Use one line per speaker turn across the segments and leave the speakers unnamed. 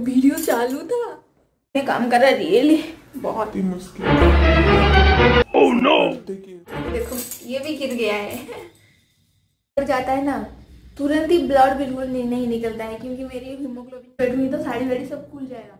Video चालू था। मैं काम कर रहा रियली बहुत
ही मुश्किल।
Oh no!
देखो ये भी गिर गया है। गिर जाता है ना तुरंत ही ब्लड बिल्कुल नहीं, नहीं निकलता है क्योंकि मेरी हीमोग्लोबिन हुई तो साड़ी वाड़ी सब खुल जाएगा।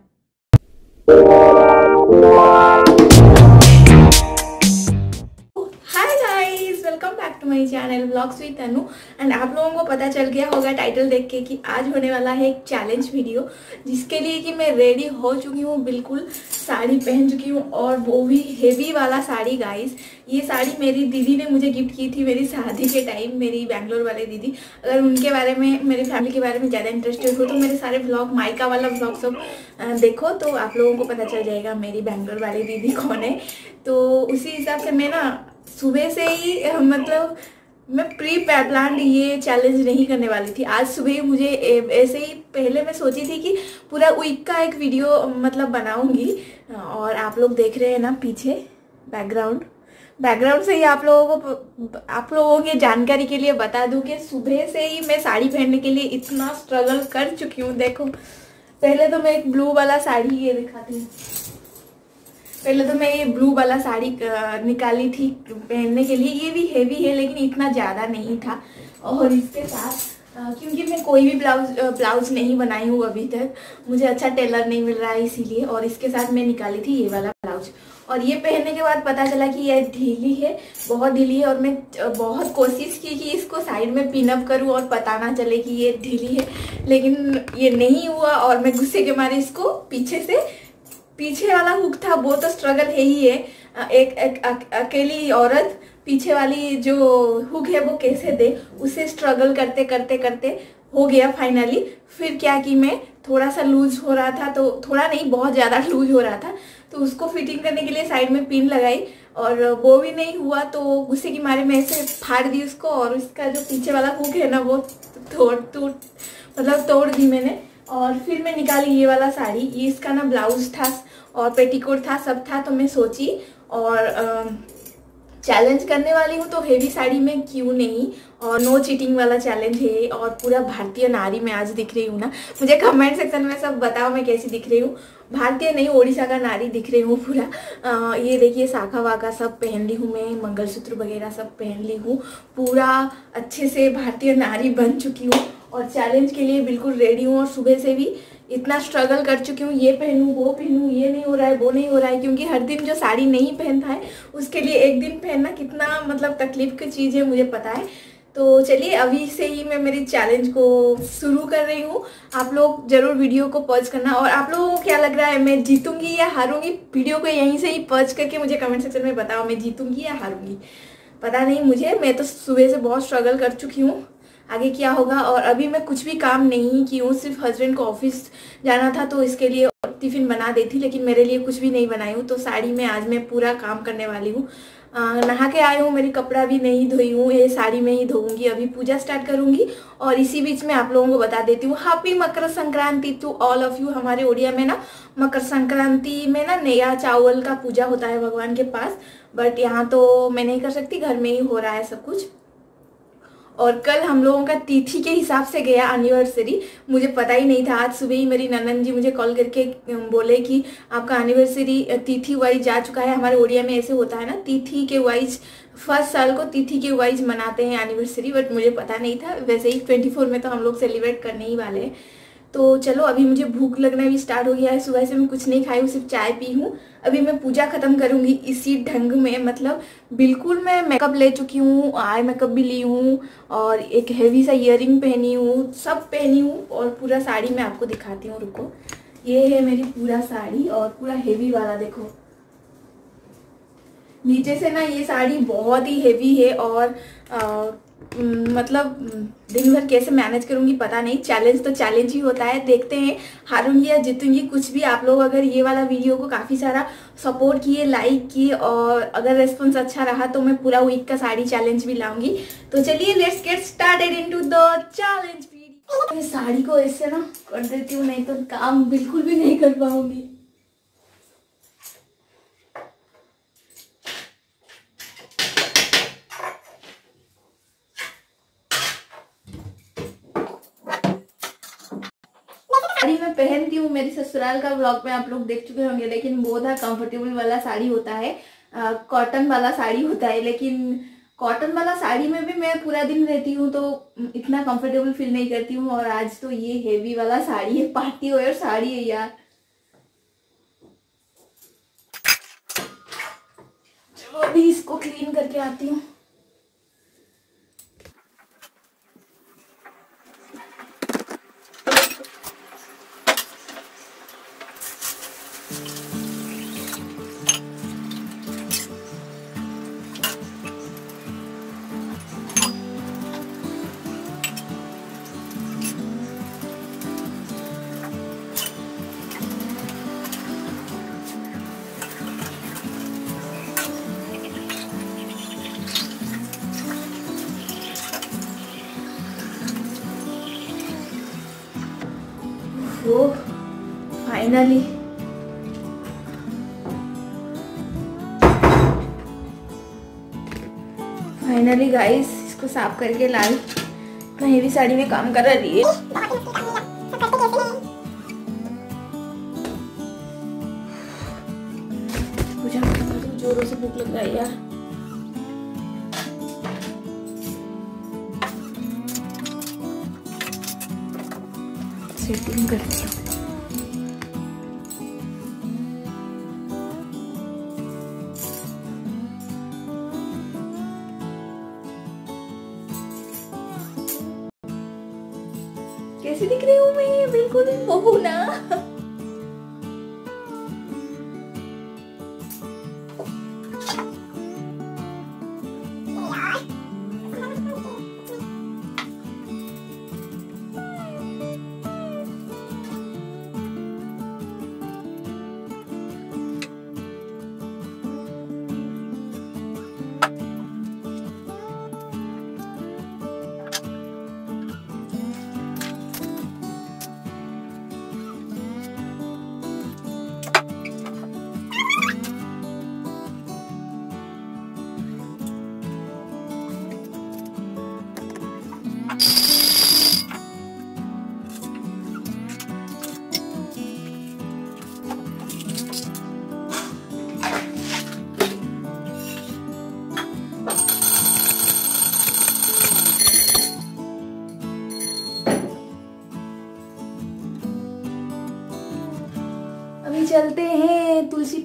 My channel blogs with Tanu and आप लोगों को पता चल गया होगा टाइटल देख के कि आज होने वाला है एक चैलेंज वीडियो जिसके लिए कि मैं रेडी हो चुकी हूँ, बिल्कुल साड़ी पहन चुकी हूँ और वो भी हेवी वाला साड़ी गाइस ये साड़ी मेरी दीदी ने मुझे गिफ्ट की थी मेरी शादी के टाइम मेरी बैंगलोर वाले दीदी. अगर उनके बारे में, मेरी फैमिली के बारे में ज़्यादा इंटरेस्टेड हो तो मेरे सारे ब्लॉग माइका वाला ब्लॉग सब देखो तो आप लोगों को पता चल जाएगा मेरी बैंगलोर वाली दीदी कौन है. तो उसी हिसाब से मैं ना सुबह से ही मतलब मैं प्री प्लान ये चैलेंज नहीं करने वाली थी। आज सुबह मुझे ऐसे ही पहले मैं सोची थी कि पूरा वीक का एक वीडियो मतलब बनाऊँगी। और आप लोग देख रहे हैं ना पीछे बैकग्राउंड बैकग्राउंड से ही आप लोगों को आप लोगों की जानकारी के लिए बता दूँ कि सुबह से ही मैं साड़ी पहनने के लिए इतना स्ट्रगल कर चुकी हूँ, देखो। पहले तो मैं एक ब्लू वाला साड़ी ये दिखाती। हूँ पहले तो मैं ये ब्लू वाला साड़ी निकाली थी पहनने के लिए। ये भी हेवी है, लेकिन इतना ज़्यादा नहीं था। और इसके साथ क्योंकि मैं कोई भी ब्लाउज ब्लाउज नहीं बनाई हूँ अभी तक, मुझे अच्छा टेलर नहीं मिल रहा है इसीलिए। और इसके साथ मैं निकाली थी ये वाला ब्लाउज और ये पहनने के बाद पता चला कि ये ढीली है, बहुत ढीली है। और मैं बहुत कोशिश की कि इसको साइड में पिनअप करूँ और पता ना चले कि ये ढीली है। लेकिन ये नहीं हुआ और मैं गुस्से के मारे इसको पीछे से पीछे वाला हुक था वो तो स्ट्रगल है ही है। एक, एक अक- अकेली औरत पीछे वाली जो हुक है वो कैसे दे? उसे स्ट्रगल करते करते करते हो गया फाइनली फिर क्या कि मैं थोड़ा सा लूज हो रहा था तो थोड़ा नहीं बहुत ज़्यादा लूज हो रहा था। तो उसको फिटिंग करने के लिए साइड में पिन लगाई और वो भी नहीं हुआ तो गुस्से की मारे मैं ऐसे फाड़ दी उसको और उसका जो पीछे वाला हुक है ना वो तोड़ टूट मतलब तोड़ दी मैंने। और फिर मैं निकाली ये वाला साड़ी। ये इसका ना ब्लाउज था और पेटीकोट था, सब था तो मैं सोची और चैलेंज करने वाली हूँ तो हेवी साड़ी में क्यों नहीं? और नो चीटिंग वाला चैलेंज है और पूरा भारतीय नारी में आज दिख रही हूँ ना। मुझे कमेंट सेक्शन में सब बताओ मैं कैसी दिख रही हूँ। भारतीय नहीं, ओडिशा का नारी दिख रही हूँ पूरा। ये देखिए साखा वाखा सब पहन ली हूँ मैं, मंगलसूत्र वगैरह सब पहन ली हूँ। पूरा अच्छे से भारतीय नारी बन चुकी हूँ और चैलेंज के लिए बिल्कुल रेडी हूँ और सुबह से भी इतना स्ट्रगल कर चुकी हूँ, ये पहनूँ, वो पहनूँ, ये नहीं हो रहा है, वो नहीं हो रहा है, क्योंकि हर दिन जो साड़ी नहीं पहनता है, उसके लिए एक दिन पहनना कितना मतलब तकलीफ़ की चीज़ है, मुझे पता है। तो चलिए, अभी से ही मैं मेरी चैलेंज को शुरू कर रही हूँ। आप लोग ज़रूर वीडियो को पॉज करना। और आप लोगों को क्या लग रहा है, मैं जीतूँगी या हारूँगी? वीडियो को यहीं से ही पॉज करके मुझे कमेंट सेक्शन में बताओ, मैं जीतूँगी या हारूँगी? पता नहीं मुझे, मैं तो सुबह से बहुत स्ट्रगल कर चुकी हूँ। आगे क्या होगा और अभी मैं कुछ भी काम नहीं की हूँ सिर्फ़ हस्बैंड को ऑफ़िस जाना था तो इसके लिए टिफ़िन बना देती, लेकिन मेरे लिए कुछ भी नहीं बनाई हूँ तो साड़ी में आज मैं पूरा काम करने वाली हूँ। नहा के आई हूँ, मेरी कपड़ा भी नहीं धोई हूँ, ये साड़ी में ही धोऊँगी, अभी पूजा स्टार्ट करूँगी और इसी बीच में आप लोगों को बता देती हूँ happy Makar Sankranti to all of you हमारे ओडिया में ना। मकर संक्रांति में ना नया चावल का पूजा होता है भगवान के पास बट यहाँ तो मैं नहीं कर सकती, घर में ही हो रहा है सब कुछ। और कल हम लोगों का तिथि के हिसाब से गया एनिवर्सरी मुझे पता ही नहीं था, आज सुबह ही मेरी ननन जी मुझे कॉल करके बोले कि आपका एनिवर्सरी तिथि वाइज जा चुका है। हमारे ओडिया में ऐसे होता है ना, तिथि के वाइज फ़र्स्ट साल को तिथि के वाइज मनाते हैं एनिवर्सरी बट मुझे पता नहीं था। वैसे ही ट्वेंटी में तो हम लोग सेलिब्रेट करने ही वाले हैं। तो चलो अभी मुझे भूख लगना भी स्टार्ट हो गया है। सुबह से मैं कुछ नहीं खाई हूँ सिर्फ़ चाय पी हूँ। अभी मैं पूजा खत्म करूँगी इसी ढंग में मतलब बिल्कुल मैं मेकअप ले चुकी हूँ आई मेकअप भी ली हूँ और एक हैवी सा इयर पहनी हूँ सब पहनी हूँ और पूरा साड़ी मैं आपको दिखाती हूँ रुको। ये है मेरी पूरा साड़ी और पूरा हेवी वाला देखो। नीचे से ना ये साड़ी बहुत ही हेवी है और आ, मतलब दिन भर कैसे मैनेज करूँगी पता नहीं। चैलेंज तो चैलेंज ही होता है। देखते हैं हारूँगी या जीतूँगी कुछ भी आप लोग अगर ये वाला वीडियो को काफ़ी सारा सपोर्ट किए लाइक किए और अगर रेस्पॉन्स अच्छा रहा तो मैं पूरा वीक का साड़ी चैलेंज भी लाऊँगी। तो चलिए let's get started into the challenge मैं साड़ी को ऐसे ना कर देती हूँ, नहीं तो काम बिल्कुल भी नहीं कर पाऊँगी साड़ी मैं पहनती हूँ, मेरी ससुराल का ब्लॉग में आप लोग देख चुके होंगे, लेकिन वो था कंफर्टेबल वाला साड़ी होता है कॉटन वाला साड़ी होता है, लेकिन कॉटन वाला साड़ी में भी मैं पूरा दिन रहती हूँ तो इतना कंफर्टेबल फील नहीं करती हूँ, और आज तो ये हेवी वाला साड़ी है पार्टी वेयर साड़ी है यार। चलो, अभी इसको क्लीन करके आती हूँ। फाइनली फाइनली गाइस इसको साफ़ करके लाई कहीं भी साड़ी में काम कर रही है। जोरों से भूख लग रहा सेटिंग करती हूँ। बिल्कुल बहू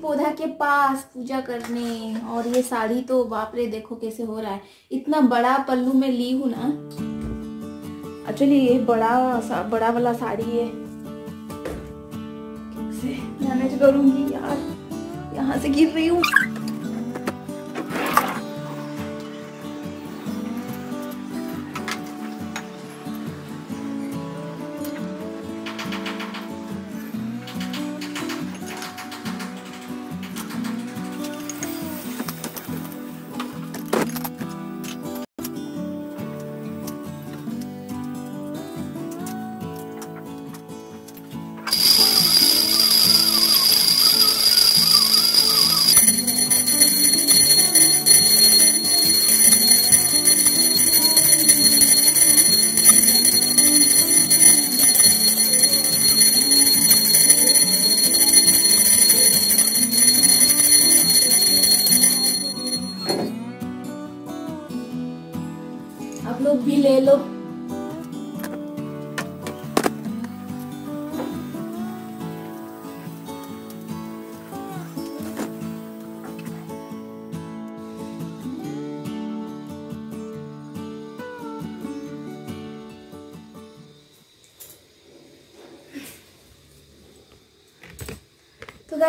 पौधा के पास पूजा करने, और ये साड़ी तो बाप रे, देखो कैसे हो रहा है। इतना बड़ा पल्लू में ली हूँ ना। एक्चुअली ये बड़ा बड़ा वाला साड़ी है। मैनेज करूँगी यार। यहाँ से गिर रही हूँ।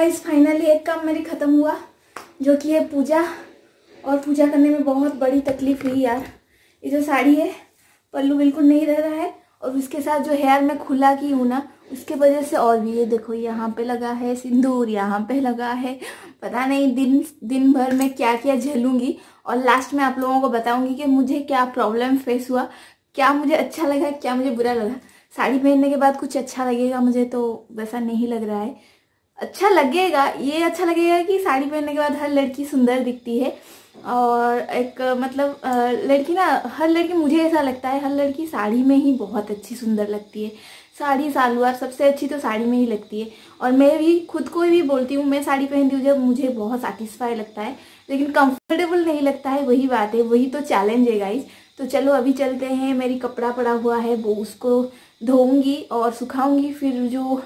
गाइस फाइनली एक काम मेरी ख़त्म हुआ, जो कि है पूजा। और पूजा करने में बहुत बड़ी तकलीफ़ हुई यार। ये जो साड़ी है, पल्लू बिल्कुल नहीं रह रहा है। और उसके साथ जो हेयर में खुला की हूँ ना, उसके वजह से और भी ये देखो, यहाँ पे लगा है सिंदूर, यहाँ पे लगा है, पता नहीं दिन दिन भर में क्या क्या झेलूँगी। और लास्ट में आप लोगों को बताऊँगी कि मुझे क्या प्रॉब्लम फेस हुआ, क्या मुझे अच्छा लगा, क्या मुझे बुरा लगा। साड़ी पहनने के बाद कुछ अच्छा लगेगा मुझे तो वैसा नहीं लग रहा है। अच्छा लगेगा, ये अच्छा लगेगा कि साड़ी पहनने के बाद हर लड़की सुंदर दिखती है। और एक मतलब लड़की ना, हर लड़की, मुझे ऐसा लगता है, हर लड़की साड़ी में ही बहुत अच्छी सुंदर लगती है। साड़ी सालवार सबसे अच्छी तो साड़ी में ही लगती है। और मैं भी, खुद को भी बोलती हूँ, मैं साड़ी पहनती हूँ जब मुझे बहुत सेटिस्फाई लगता है। लेकिन कंफर्टेबल नहीं लगता है, वही बात है, वही तो चैलेंज है गाइज़ तो चलो, अभी चलते हैं, मेरी कपड़ा पड़ा हुआ है, वो उसको धोऊँगी और सुखाऊँगी, फिर जो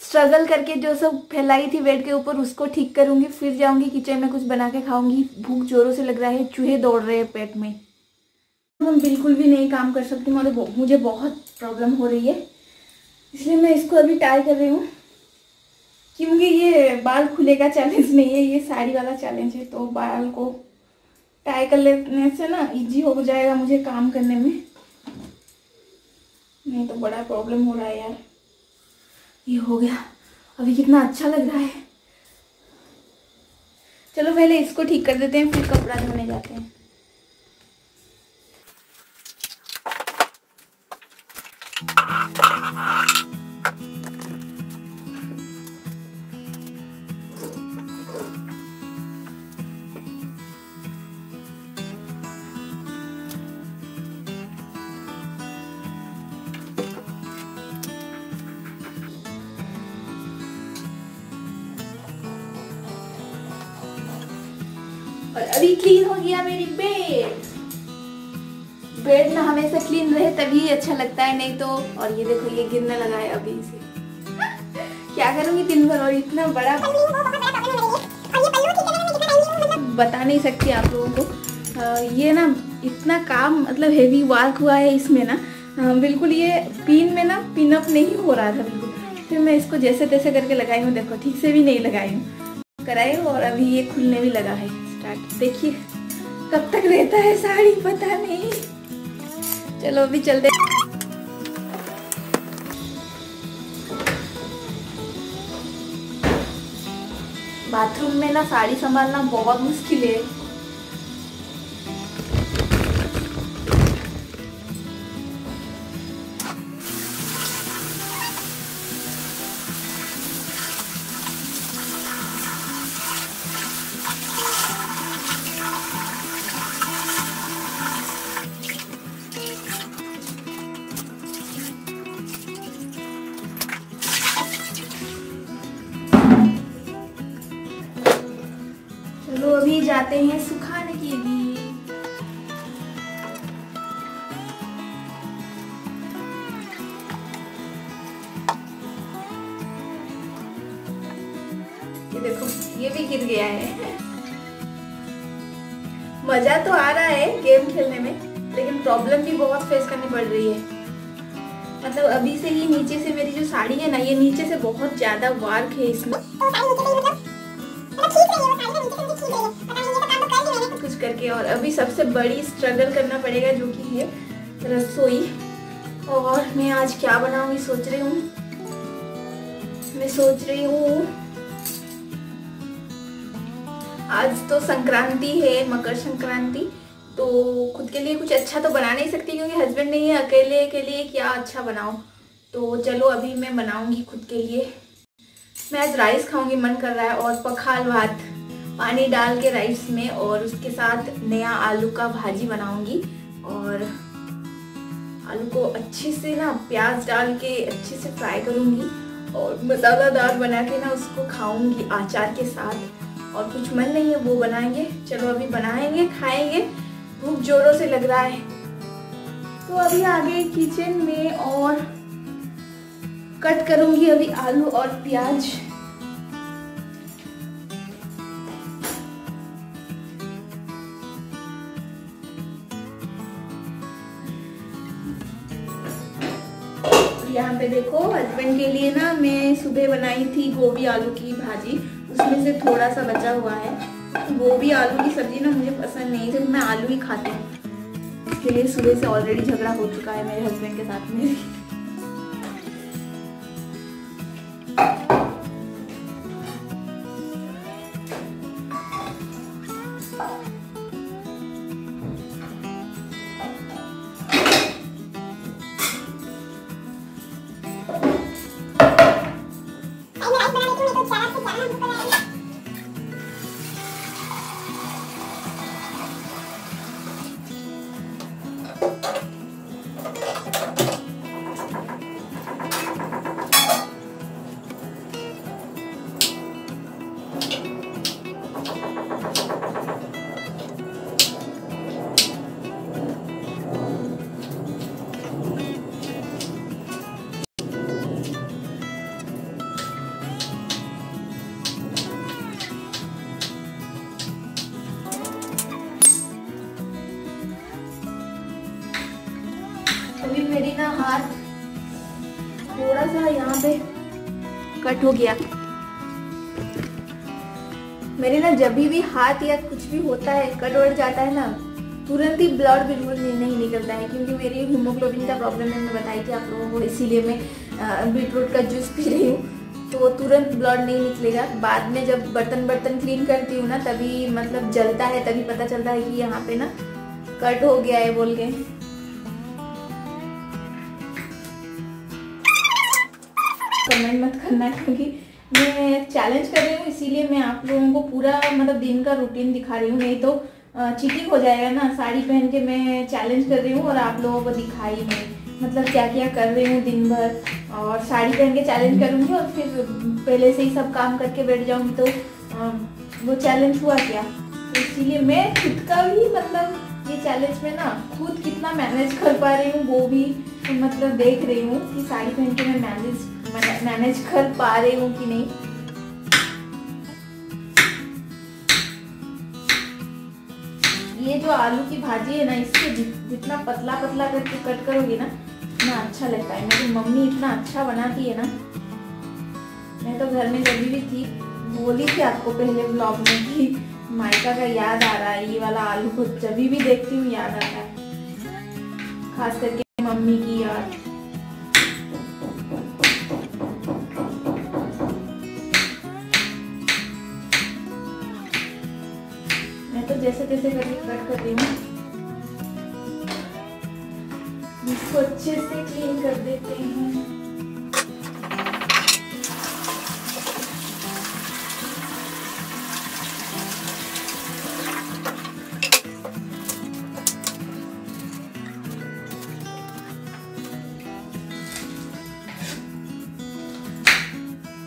स्ट्रगल करके जो सब फैलाई थी बेड के ऊपर, उसको ठीक करूँगी, फिर जाऊँगी किचन में कुछ बना के खाऊँगी। भूख जोरों से लग रहा है, चूहे दौड़ रहे हैं पेट में। हम बिल्कुल भी नहीं काम कर सकती, मुझे बहुत प्रॉब्लम हो रही है। इसलिए मैं इसको अभी ट्राई कर रही हूँ क्योंकि ये बाल खुलेगा चैलेंज नहीं है, ये साड़ी वाला चैलेंज है तो बाल को टाई कर लेने से ना इजी हो जाएगा मुझे काम करने में। नहीं तो बड़ा प्रॉब्लम हो रहा है यार। ये हो गया। अभी कितना अच्छा लग रहा है। चलो पहले इसको ठीक कर देते हैं, फिर कपड़ा धोने जाते हैं। बेड ना हमेशा क्लीन रहे तभी अच्छा लगता है नहीं तो और ये देखो ये गिरने लगा है अभी से। क्या करूँगी दिन भर और इतना बड़ा? बता नहीं सकती आप लोगों को। ये ना इतना काम मतलब हेवी वर्क हुआ है इसमें ना। बिल्कुल ये पिन में ना पिन अप नहीं हो रहा था बिल्कुल। फिर मैं इसको जैसे तैसे करके लगाई हूँ देखो ठीक से भी नहीं लगाई हूँ। कराई और अभी ये खुलने भी लगा है स्टार्ट देखिए कब तक रहता है साड़ी पता नहीं। चलो अभी चलते बाथरूम में ना साड़ी संभालना बहुत मुश्किल है। करके और अभी सबसे बड़ी स्ट्रगल करना पड़ेगा जो कि है रसोई। और मैं आज क्या बनाऊँगी सोच रही हूँ? मैं सोच रही हूँ, आज तो संक्रांति है, मकर संक्रांति तो खुद के लिए कुछ अच्छा तो बना नहीं सकती क्योंकि हस्बैंड नहीं है, अकेले के लिए क्या अच्छा बनाऊँ? तो चलो अभी मैं बनाऊँगी खुद के लिए। मैं आज राइस खाऊँगी, मन कर रहा है और पखाल भात। पानी डाल के राइस में और उसके साथ नया आलू का भाजी बनाऊँगी। और आलू को अच्छे से ना प्याज डाल के अच्छे से फ्राई करूँगी और मसालादार बना के ना उसको खाऊँगी आचार के साथ। और कुछ मन नहीं है, वो बनाएँगे। चलो अभी बनाएँगे, खाएँगे। भूख जोरों से लग रहा है। तो अभी आगे किचन में और कट करूँगी अभी आलू और प्याज। यहाँ पे देखो, हस्बैंड के लिए ना मैं सुबह बनाई थी गोभी आलू की भाजी। उसमें से थोड़ा सा बचा हुआ है। गोभी, आलू की सब्ज़ी ना मुझे पसंद नहीं सिर्फ़ मैं आलू ही खाती हूँ। इसके लिए सुबह से ऑलरेडी झगड़ा हो चुका है मेरे हस्बैंड के साथ में। हाथ। थोड़ा सा यहाँ पे कट हो गया। मेरे ना जब भी हाथ या कुछ भी होता है, कट वट जाता है ना, तुरंत ही ब्लड बिल्कुल नहीं निकलता है, क्योंकि मेरी हीमोग्लोबिन का प्रॉब्लम है मैं बताई थी आप लोगों को इसीलिए मैं बीटरूट का जूस पी रही हूँ। तो तुरंत ब्लड नहीं निकलेगा। बाद में जब बर्तन बर्तन क्लीन करती हूँ ना, तभी मतलब जलता है, तभी पता चलता है कि यहाँ पे ना कट हो गया है, बोल के। कमेंट मत करना, क्योंकि मैं चैलेंज कर रही हूँ, इसीलिए मैं आप लोगों को पूरा मतलब दिन का रूटीन दिखा रही हूँ। नहीं तो चीटिंग हो जाएगा ना, साड़ी पहन के मैं चैलेंज कर रही हूँ और आप लोगों को दिखाई नहीं। मतलब क्या क्या कर रही हूँ दिन भर, और साड़ी पहन के चैलेंज करूँगी और फिर पहले से ही सब काम करके बैठ जाऊँगी तो वो चैलेंज हुआ क्या? तो इसीलिए मैं खुद का भी मतलब ये चैलेंज में ना खुद कितना मैनेज कर पा रही हूँ, वो भी मतलब देख रही हूँ कि साड़ी पहन के मैं मैनेज मैनेज कर पा रही हूँ कि नहीं? ये जो आलू की भाजी है ना इसको जितना पतला पतला करके कट करोगे ना, इतना अच्छा लगता है। मेरी मम्मी इतना अच्छा बनाती है ना। मैं तो घर में जब भी थी, बोली थी आपको पहले ब्लॉग में कि मायका का याद आ रहा है, ये वाला आलू को जब भी देखती हूँ, याद आता है। खास करके मम्मी की याद। जैसे तैसे करके कट कर रही हूँ। इसको अच्छे से क्लीन कर देते हैं।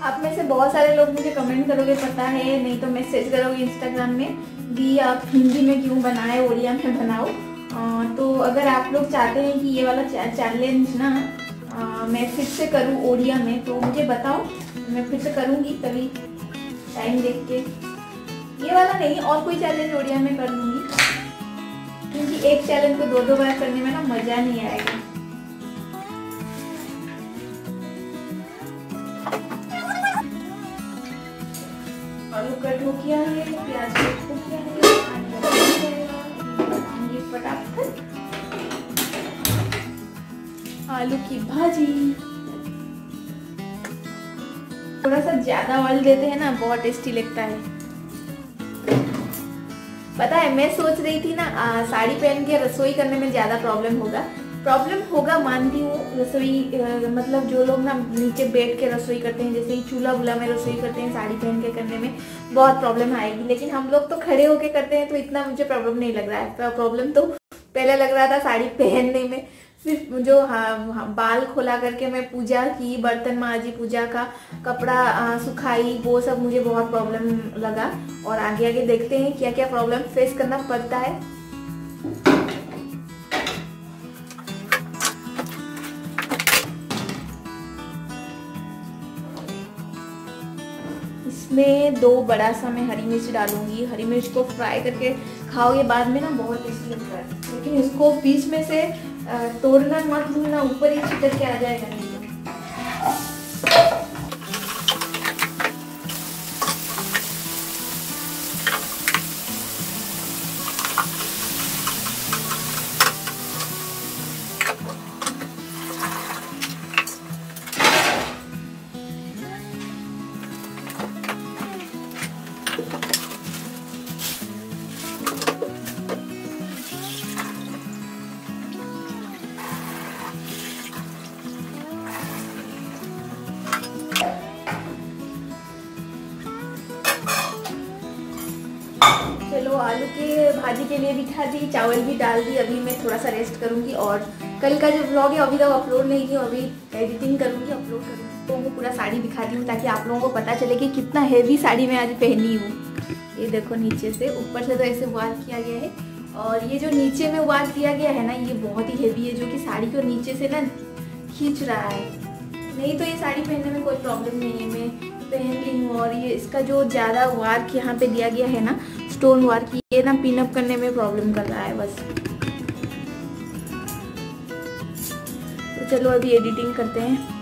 आप में से बहुत सारे लोग मुझे कमेंट करोगे, पता है? नहीं तो मैसेज करोगे इंस्टाग्राम में। भी आप हिंदी में क्यों बनाए ओडिया में बनाओ? आ, तो अगर आप लोग चाहते हैं कि ये वाला चैलेंज ना आ, मैं फिर से करूँ ओडिया में तो मुझे बताओ। मैं फिर से करूँगी तभी टाइम देख के। ये वाला नहीं और कोई चैलेंज ओडिया में कर लूँगी। क्योंकि एक चैलेंज को दो दो बार करने में ना मज़ा नहीं आएगा। आलू कट हो गया है प्याज आलू की भाजी। थोड़ा सा ज़्यादा ऑयल देते हैं ना बहुत टेस्टी लगता है। पता है मैं सोच रही थी ना आ, साड़ी पहन के रसोई करने में ज़्यादा प्रॉब्लम होगा। प्रॉब्लम होगा मानती हूँ रसोई मतलब जो लोग ना नीचे बैठ के रसोई करते हैं जैसे चूल्हा वूल्हा में रसोई करते हैं साड़ी पहन के करने में बहुत प्रॉब्लम आएगी। लेकिन हम लोग तो खड़े होके करते हैं तो इतना मुझे प्रॉब्लम नहीं लग रहा है। प्रॉब्लम तो पहले लग रहा था साड़ी पहनने में। फिर जो हाँ, हाँ, बाल खोला करके मैं पूजा की बर्तन माजी पूजा का कपड़ा आ, सुखाई वो सब मुझे बहुत प्रॉब्लम लगा। और आगे आगे देखते हैं क्या क्या प्रॉब्लम फेस करना पड़ता है। इसमें दो बड़ा सा मैं हरी मिर्च डालूँगी। हरी मिर्च को फ्राई करके खाओगे, बाद में ना बहुत टेस्टी लगता है। लेकिन इसको बीच में से तोड़ना मत भूलना, ऊपर ही छिटक के आ जाएगा। नहीं आलू के भाजी के लिए भी खा दी चावल भी डाल दी, अभी मैं थोड़ा सा रेस्ट करूँगी और कल का जो ब्लॉग है, अभी तक अपलोड नहीं की अभी एडिटिंग करूँगी अपलोड करूँगी। तो वो पूरा साड़ी दिखाती हूँ ताकि आप लोगों को पता चले कि कितना हैवी साड़ी मैं आज पहनी हूँ। ये देखो नीचे से, ऊपर से तो ऐसे वार किया गया है। और ये जो नीचे में वार किया गया है ना, ये बहुत ही हैवी है, जो कि साड़ी को नीचे से ना खींच रहा है। नहीं तो ये साड़ी पहनने में कोई प्रॉब्लम नहीं है, मैं पहन ली हूँ और ये इसका जो ज़्यादा वार्क यहाँ पे दिया गया है ना स्टोन वर्क ये ना पिनअप करने में प्रॉब्लम कर रहा है बस। तो चलो अभी एडिटिंग करते हैं।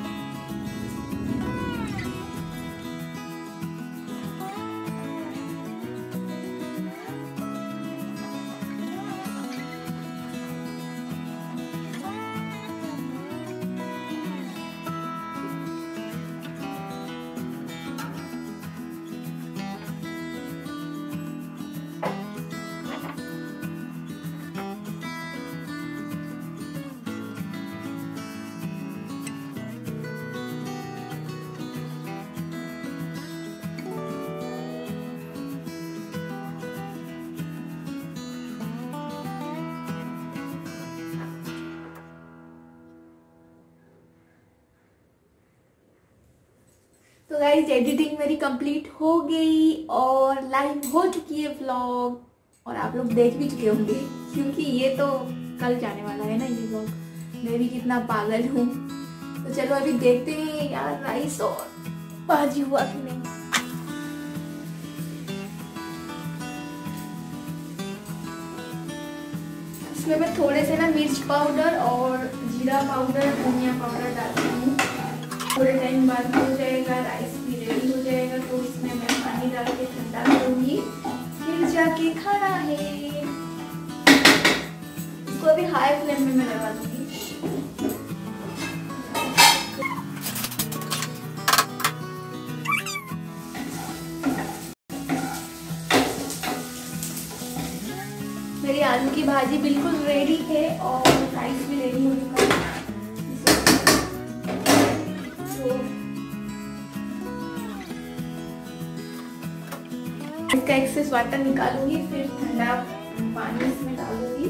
तो गाइज़ एडिटिंग मेरी कंप्लीट हो गई और लाइव हो चुकी है व्लॉग और आप लोग देख भी चुके होंगे, क्योंकि ये तो कल जाने वाला है ना ये व्लॉग मैं भी कितना पागल हूँ। तो चलो अभी देखते हैं यार राइस और भाजी हुआ कि नहीं। इसमें मैं थोड़े से ना मिर्च पाउडर और जीरा पाउडर धनिया पाउडर डालती हूँ। थोड़े टाइम बाद हो जाएगा राइस भी रेडी हो जाएगा तो इसमें मैं पानी डाल के ठंडा करूँगी। फिर जाके खाना है। इसको अभी हाई फ्लेम में मैं लगा दूँगी। मेरी आलू की भाजी बिल्कुल रेडी है और राइस भी रेडी हो चुका है इसका एक्सेस वाटर निकालूँगी, फिर ठंडा पानी इसमें डालूँगी।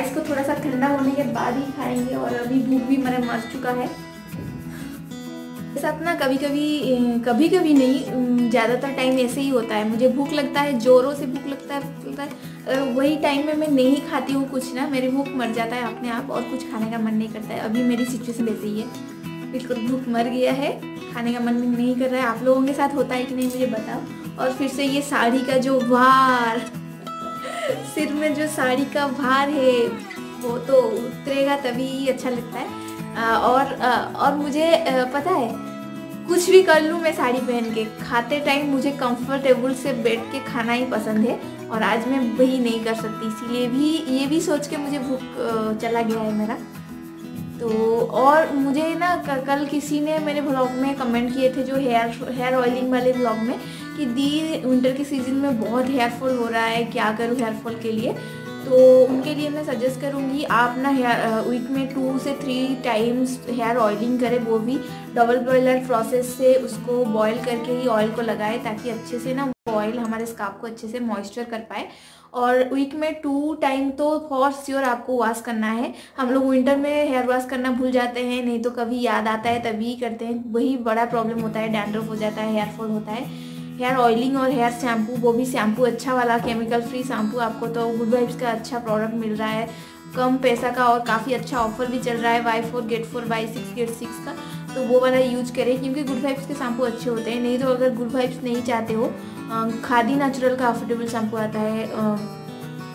इसको थोड़ा सा ठंडा होने के बाद ही खाएँगे, और अभी भूख भी मेरा मर चुका है। साथ कभी कभी कभी कभी नहीं ज़्यादातर टाइम ऐसे ही होता है। मुझे भूख लगता है, जोरों से भूख लगता है लगता है। वही टाइम में मैं नहीं खाती हूँ कुछ ना, मेरी भूख मर जाता है अपने आप और कुछ खाने का मन नहीं करता है। अभी मेरी सिचुएशन वैसे ही है। बिल्कुल भूख मर गया है, खाने का मन नहीं कर रहा है। आप लोगों के साथ होता है कि नहीं मुझे बताओ? और फिर से ये साड़ी का जो भार सिर में जो साड़ी का भार है, वो तो उतरेगा तभी अच्छा लगता है। और और मुझे पता है कुछ भी कर लूँ मैं साड़ी पहन के। खाते टाइम मुझे कंफर्टेबल से बैठ के खाना ही पसंद है और आज मैं वही नहीं कर सकती। इसीलिए भी, ये भी सोच के मुझे भूख चला गया है मेरा। तो और मुझे ना कल किसी ने मेरे ब्लॉग में कमेंट किए थे जो हेयर हेयर ऑयलिंग वाले ब्लॉग में कि दी विंटर के सीज़न में बहुत हेयर फॉल हो रहा है, क्या करूँ हेयर फॉल के लिए? तो उनके लिए मैं सजेस्ट करूँगी, आप ना हेयर वीक में टू से थ्री टाइम्स हेयर ऑयलिंग करें, वो भी डबल बॉयलर प्रोसेस से उसको बॉयल करके ही ऑयल को लगाए, ताकि अच्छे से ना ऑयल हमारे स्काफ को अच्छे से मॉइस्चर कर पाए। और वीक में टू टाइम तो फॉर श्योर आपको वॉश करना है। हम लोग विंटर में हेयर वॉश करना भूल जाते हैं, नहीं तो कभी याद आता है तभी करते हैं। वही बड़ा प्रॉब्लम होता है डैंड्रफ हो जाता है हेयर फॉल होता है। हेयर ऑयलिंग और हेयर शैम्पू वो भी शैम्पू अच्छा वाला केमिकल फ्री शैम्पू आपको तो गुड वाइब्स का अच्छा प्रोडक्ट मिल रहा है। कम पैसा का और काफ़ी अच्छा ऑफ़र भी चल रहा है Y four gate four by six gate six का। तो वो वाला यूज़ करें, क्योंकि गुड वाइब्स के शैम्पू अच्छे होते हैं। नहीं तो अगर गुड वाइब्स नहीं चाहते हो खादी नेचुरल का अफोर्डेबल शैम्पू आता है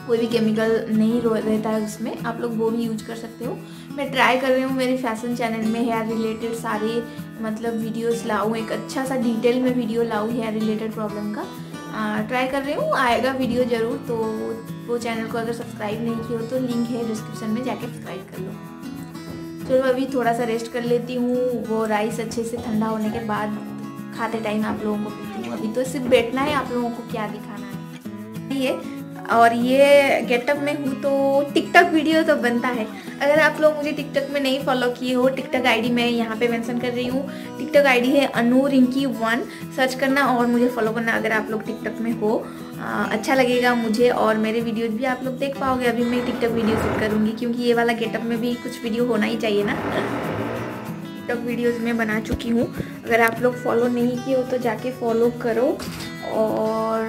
कोई भी केमिकल नहीं रहता है उसमें, आप लोग वो भी यूज़ कर सकते हो। मैं ट्राई कर रही हूँ, मेरे फ़ैशन चैनल में हेयर रिलेटेड सारे मतलब वीडियोस लाऊँ, एक अच्छा सा डिटेल में वीडियो लाऊँ हेयर रिलेटेड प्रॉब्लम का। ट्राई कर रही हूँ, आएगा वीडियो ज़रूर तो वो चैनल को अगर सब्सक्राइब नहीं किया हो तो लिंक है डिस्क्रिप्शन में, जाके सब्सक्राइब कर लो। चलो, अभी थोड़ा सा रेस्ट कर लेती हूँ, वो राइस अच्छे से ठंडा होने के बाद खाते टाइम आप लोगों को पीती हूँ। अभी तो सिर्फ़ बैठना है, आप लोगों को क्या दिखाना है। ये और ये गेटअप में हूँ तो टिकटॉक वीडियो तो बनता है। अगर आप लोग मुझे टिकटॉक में नहीं फॉलो किए हो टिकटॉक आईडी मैं यहाँ पे मेंशन कर रही हूँ। टिकटॉक आईडी है अनु रिंकी वन सर्च करना और मुझे फॉलो करना अगर आप लोग टिकटॉक में हो। आ, अच्छा लगेगा मुझे और मेरे वीडियोज़ भी आप लोग देख पाओगे। अभी मैं टिकटॉक वीडियो शूट करूँगी क्योंकि ये वाला गेटअप में भी कुछ वीडियो होना ही चाहिए ना। टिकटॉक वीडियोज़ में बना चुकी हूँ। अगर आप लोग फॉलो नहीं किए हो तो जाके फॉलो करो और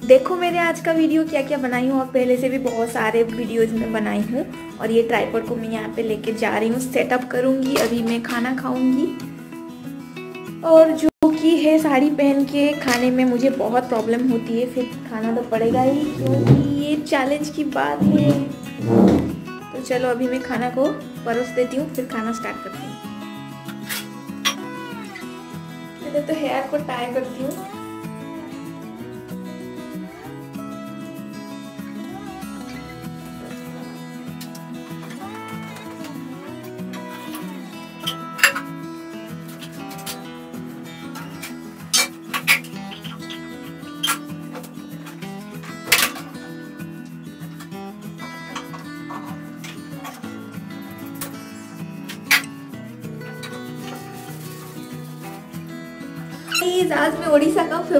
देखो मेरे आज का वीडियो क्या क्या बनाई हूँ और पहले से भी बहुत सारे वीडियोज़ में बनाई हूँ और ये ट्राईपॉड को मैं यहाँ पे लेके जा रही हूँ सेटअप करूँगी, अभी मैं खाना खाऊँगी। और जो कि है साड़ी पहन के खाने में मुझे बहुत प्रॉब्लम होती है, फिर खाना तो पड़ेगा ही, क्योंकि ये चैलेंज की बात है। तो चलो अभी मैं खाना को परोस देती हूँ, फिर खाना स्टार्ट करती हूँ। तो हेयर को टाई करती हूँ।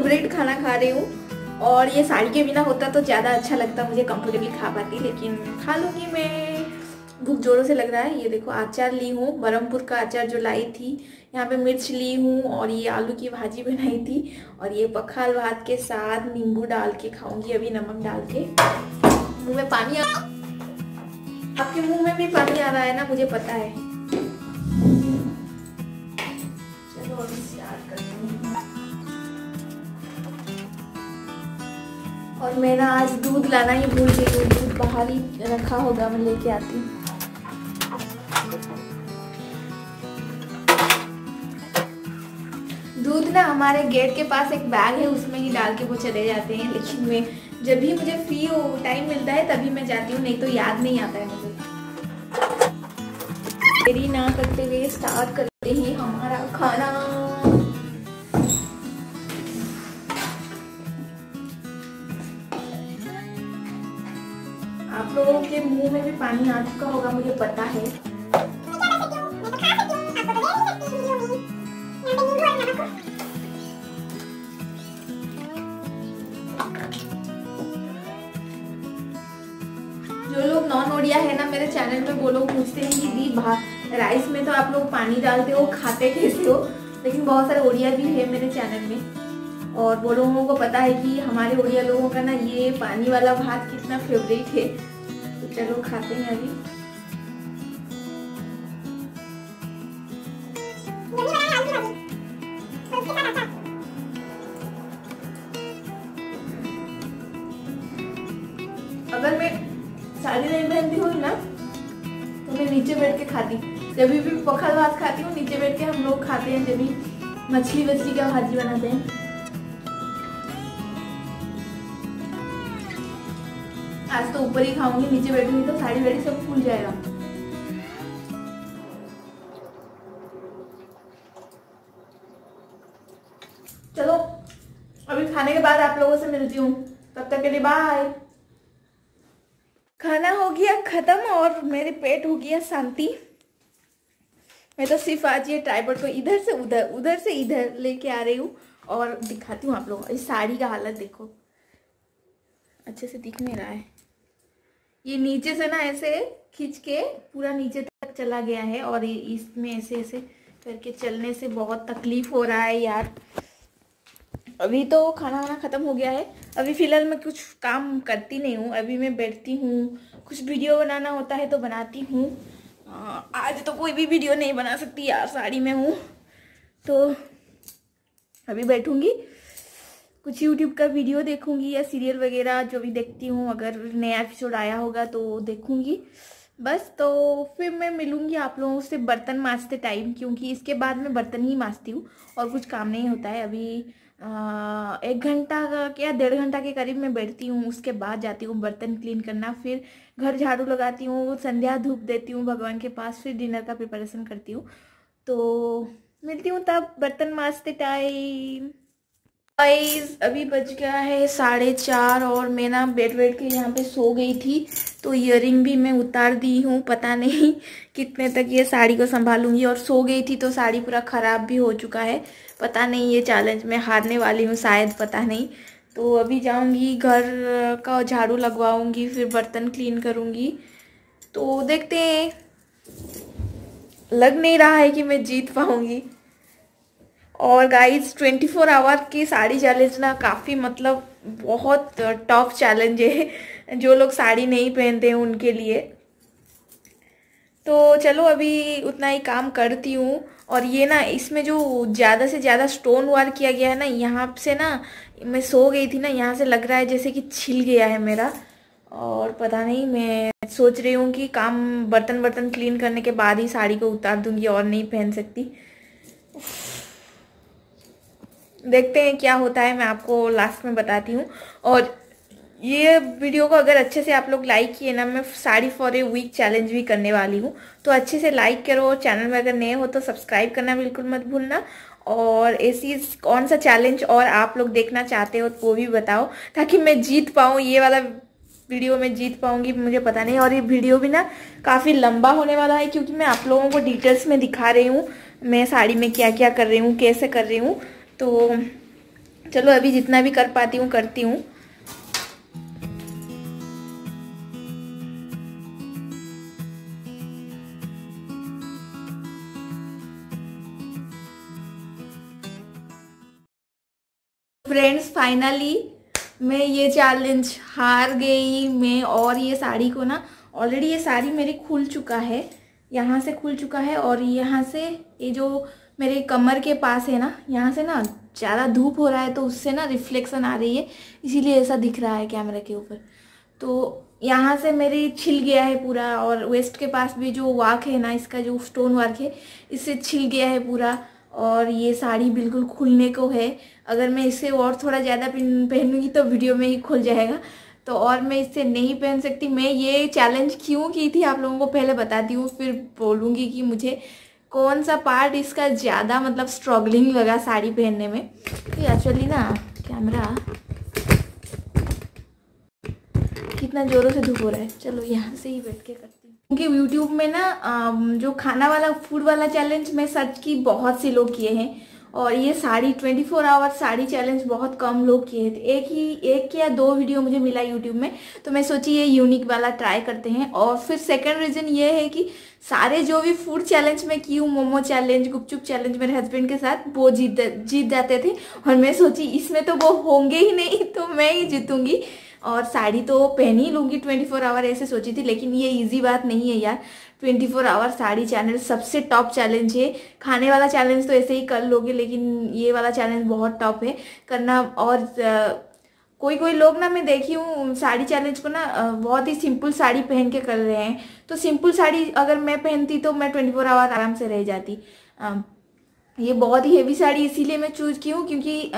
का खाना खा रही हूँ। और ये साड़ी के बिना होता तो ज़्यादा अच्छा लगता, मुझे कंफर्टेबली खा पाती, लेकिन खा लूँगी मैं। भूख जोरों से लग रहा है। ये देखो, अचार ली हूँ बरमपुर का अचार जो लाई थी, यहाँ पे मिर्च ली हूँ, और ये आलू की भाजी बनाई थी, और ये पखाल भात के साथ नींबू डाल के खाऊँगी अभी नमक डाल के। मुँह में पानी आ आपके मुँह में भी पानी आ रहा है ना, मुझे पता है। चलो और मैं ना आज दूध लाना ही भूल गई हूँ। दूध बाहर ही रखा होगा, मैं लेके आती हूँ। दूध ना हमारे गेट के पास एक बैग है, उसमें ही डाल के वो चले जाते हैं। लेकिन मैं, जब भी मुझे फ्री हो टाइम मिलता है, तभी मैं जाती हूँ, नहीं तो याद नहीं आता है मुझे। देरी ना करते हुए स्टार्ट करते हैं हमारा खाना। आप लोगों के मुँह में भी पानी आ चुका होगा, मुझे पता है। जो लोग नॉन ओडिया है ना, मेरे चैनल पे वो लोग पूछते हैं कि दी राइस में तो आप लोग पानी डालते हो, खाते कैसे हो? लेकिन बहुत सारे ओडिया भी है मेरे चैनल में। और वो लोगों को पता है कि हमारे ओडिया लोगों का ना ये पानी वाला भात कितना फेवरेट है। चलो खाते हैं अभी। अगर मैं साड़ी नहीं पहनती हूँ ना तो मैं नीचे बैठ के खाती। जब भी पखल भात खाती हूँ, नीचे बैठ के हम लोग खाते हैं, जब भी मछली वछली का भाजी बनाते हैं। आज तो ऊपर ही खाऊँगी, नीचे बैठूँगी तो साड़ी वाड़ी सब फूल जाएगा। चलो, अभी खाने के बाद आप लोगों से मिलती हूँ। तब तक के लिए बाय खाना हो गया खत्म और मेरे पेट हो गया शांति। मैं तो सिर्फ़ आज ये ट्राइपॉड को इधर से उधर उधर से इधर लेके आ रही हूँ और दिखाती हूँ आप लोगों इस साड़ी का हालत देखो। अच्छे से दिख नहीं रहा है। ये नीचे से ना ऐसे खींच के पूरा नीचे तक चला गया है और इसमें ऐसे ऐसे करके चलने से बहुत तकलीफ़ हो रहा है यार। अभी तो खाना वाना ख़त्म हो गया है। अभी फ़िलहाल मैं कुछ काम करती नहीं हूँ। अभी मैं बैठती हूँ। कुछ वीडियो बनाना होता है तो बनाती हूँ। आज तो कोई भी वीडियो नहीं बना सकती यार, साड़ी में हूँ। तो अभी बैठूँगी। कुछ यूट्यूब का वीडियो देखूँगी या सीरियल वगैरह जो भी देखती हूँ। अगर नया एपिसोड आया होगा तो देखूँगी। बस तो फिर मैं मिलूँगी आप लोगों से बर्तन माँजते टाइम क्योंकि इसके बाद मैं बर्तन ही माँजती हूँ और कुछ काम नहीं होता है। अभी आ, एक घंटा का या डेढ़ घंटा के करीब मैं बैठती हूँ उसके बाद जाती हूँ बर्तन क्लीन करना। फिर घर झाड़ू लगाती हूँ संध्या धूप देती हूँ भगवान के पास फिर डिनर का प्रिपरेशन करती हूँ। तो मिलती हूँ तब बर्तन माँजते टाइम गाइस अभी बज गया है साढ़े चार और मैं ना बेड बैठ के यहाँ पे सो गई थी तो इयर भी मैं उतार दी हूँ, पता नहीं कितने तक ये साड़ी को संभालूँगी। और सो गई थी तो साड़ी पूरा ख़राब भी हो चुका है, पता नहीं ये चैलेंज मैं हारने वाली हूँ शायद, पता नहीं। तो अभी जाऊँगी, घर का झाड़ू लगवाऊँगी, फिर बर्तन क्लीन करूँगी। तो देखते हैं, लग नहीं रहा है कि मैं जीत पाऊँगी। और गाइस 24 फोर आवर की साड़ी चैलेंज ना काफ़ी मतलब बहुत टफ चैलेंज है, जो लोग साड़ी नहीं पहनते हैं उनके लिए। तो चलो अभी उतना ही काम करती हूँ। और ये ना, इसमें जो ज़्यादा से ज़्यादा स्टोन वार किया गया है ना, यहाँ से ना, मैं सो गई थी ना, यहाँ से लग रहा है जैसे कि छिल गया है मेरा। और पता नहीं, मैं सोच रही हूँ कि काम बर्तन बर्तन क्लीन करने के बाद ही साड़ी को उतार दूँगी और नहीं पहन सकती। देखते हैं क्या होता है, मैं आपको लास्ट में बताती हूँ। और ये वीडियो को अगर अच्छे से आप लोग लाइक किए ना, मैं sari for a week challenge भी करने वाली हूँ। तो अच्छे से लाइक करो और चैनल में अगर नए हो तो सब्सक्राइब करना बिल्कुल मत भूलना। और ऐसी कौन सा चैलेंज और आप लोग देखना चाहते हो तो वो भी बताओ, ताकि मैं जीत पाऊँ। ये वाला वीडियो में जीत पाऊँगी, मुझे पता नहीं। और ये वीडियो भी ना काफ़ी लंबा होने वाला है, क्योंकि मैं आप लोगों को डिटेल्स में दिखा रही हूँ, मैं साड़ी में क्या क्या कर रही हूँ, कैसे कर रही हूँ। तो चलो अभी जितना भी कर पाती हूँ, करती हूँ। फ्रेंड्स फाइनली मैं ये चैलेंज हार गई, मैं और ये साड़ी को ना ऑलरेडी ये साड़ी मेरी खुल चुका है, यहाँ से खुल चुका है और यहाँ से ये जो मेरे कमर के पास है ना, यहाँ से ना ज़्यादा धूप हो रहा है तो उससे ना रिफ्लेक्शन आ रही है, इसीलिए ऐसा दिख रहा है कैमरे के ऊपर। तो यहाँ से मेरी छिल गया है पूरा और वेस्ट के पास भी जो वाक है ना, इसका जो स्टोन वर्क है, इससे छिल गया है पूरा और ये साड़ी बिल्कुल खुलने को है। अगर मैं इसे और थोड़ा ज़्यादा पहनूँगी तो वीडियो में ही खुल जाएगा। तो और मैं इससे नहीं पहन सकती। मैं ये चैलेंज क्यों की थी आप लोगों को पहले बताती हूँ, फिर बोलूँगी कि मुझे कौन सा पार्ट इसका ज़्यादा मतलब स्ट्रगलिंग लगा साड़ी पहनने में? तो एक्चुअली ना कैमरा कितना ज़ोरों से धूप हो रहा है। चलो यहाँ से ही बैठ के करते क्योंकि यूट्यूब में ना जो खाना वाला फ़ूड वाला चैलेंज मैं सर्च की बहुत से लोग किए हैं। और ये sari 24 four hour sari challenge बहुत कम लोग किए थे एक ही, एक या दो वीडियो मुझे मिला यूट्यूब में। तो मैं सोची ये यूनिक वाला ट्राई करते हैं। और फिर सेकंड रीज़न ये है कि सारे जो भी फ़ूड चैलेंज में की हूँ मोमो चैलेंज गुपचुप चैलेंज मेरे हस्बैंड के साथ, वो जीत जीत जाते थे। और मैं सोची, इसमें तो वो होंगे ही नहीं तो मैं ही जीतूँगी। और साड़ी तो पहन ही लूँगी ट्वेंटी फोर आवर ऐसे सोची थी, लेकिन ये इजी बात नहीं है यार। Twenty four hour sari channel सबसे टॉप चैलेंज है। खाने वाला चैलेंज तो ऐसे ही कर लोगे, लेकिन ये वाला चैलेंज बहुत टॉप है। करना और कोई कोई लोग ना, मैं देखी हूँ, साड़ी चैलेंज को ना बहुत ही सिंपल साड़ी पहन के कर रहे हैं। तो सिंपल साड़ी अगर मैं पहनती तो मैं ट्वेंटी फोर आवर आराम से रह जाती। ये बहुत ही हेवी साड़ी इसीलिए मैं चूज़ की हूँ क्योंकि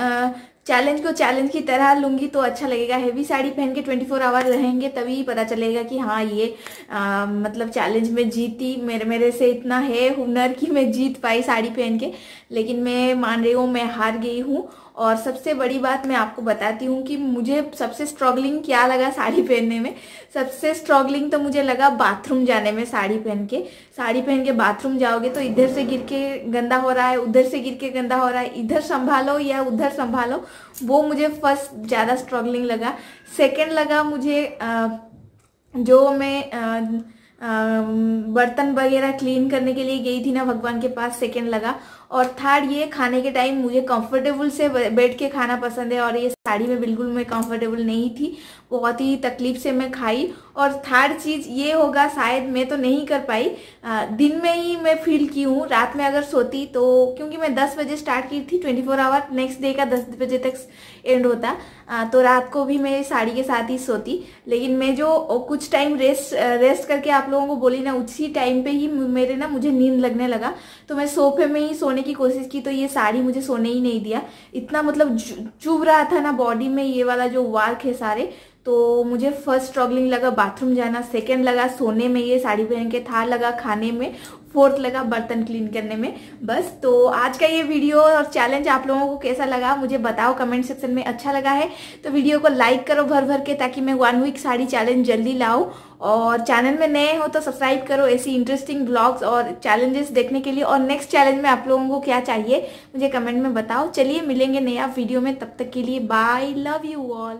चैलेंज को चैलेंज की तरह लूँगी तो अच्छा लगेगा। हेवी साड़ी पहन के ट्वेंटी फोर आवर रहेंगे तभी पता चलेगा कि हाँ ये आ, मतलब चैलेंज में जीती। मेरे मेरे से इतना है हुनर कि मैं जीत पाई साड़ी पहन के। लेकिन मैं मान रही हूँ मैं हार गई हूँ और सबसे बड़ी बात मैं आपको बताती हूँ कि मुझे सबसे स्ट्रगलिंग क्या लगा साड़ी पहनने में? सबसे स्ट्रगलिंग तो मुझे लगा बाथरूम जाने में साड़ी पहन के। साड़ी पहन के बाथरूम जाओगे तो इधर से गिर के गंदा हो रहा है, उधर से गिर के गंदा हो रहा है, इधर संभालो या उधर संभालो, वो मुझे फ़र्स्ट ज़्यादा स्ट्रगलिंग लगा। सेकेंड लगा मुझे जो मैं बर्तन वगैरह क्लीन करने के लिए गई थी ना, भगवान के पास सेकेंड लगा। और थर्ड ये खाने के टाइम मुझे कंफर्टेबल से बैठ के खाना पसंद है और ये साड़ी में बिल्कुल मैं कंफर्टेबल नहीं थी। बहुत ही तकलीफ़ से मैं खाई। और थर्ड चीज़ ये होगा शायद मैं तो नहीं कर पाई। आ, दिन में ही मैं फील की हूँ। रात में अगर सोती तो क्योंकि मैं 10 बजे स्टार्ट की थी 24 फोर आवर नेक्स्ट डे का 10 बजे तक एंड होता। आ, तो रात को भी मैं साड़ी के साथ ही सोती। लेकिन मैं जो कुछ टाइम रेस्ट रेस्ट करके आप लोगों को बोली ना उसी टाइम पे ही मेरे ना मुझे नींद लगने लगा। तो मैं सोफे में ही सोने की कोशिश की तो ये साड़ी मुझे सोने ही नहीं दिया। इतना मतलब चुभ रहा था ना बॉडी में ये वाला जो वार्क है सारे तो मुझे फ़र्स्ट स्ट्रगलिंग लगा बाथरूम जाना सेकंड लगा, सोने में ये साड़ी पहन के था लगा, खाने में फोर्थ लगा बर्तन क्लीन करने में। बस तो आज का ये वीडियो और चैलेंज आप लोगों को कैसा लगा, मुझे बताओ कमेंट सेक्शन में अच्छा लगा है। तो वीडियो को लाइक करो भर भर के, ताकि मैं वन वीक साड़ी चैलेंज जल्दी लाऊं। और चैनल में नए हो तो सब्सक्राइब करो ऐसी इंटरेस्टिंग ब्लॉग्स और चैलेंजेस देखने के लिए। और नेक्स्ट चैलेंज में आप लोगों को क्या चाहिए, मुझे कमेंट में बताओ। चलिए, मिलेंगे नया वीडियो में, तब तक के लिए बाय लव यू ऑल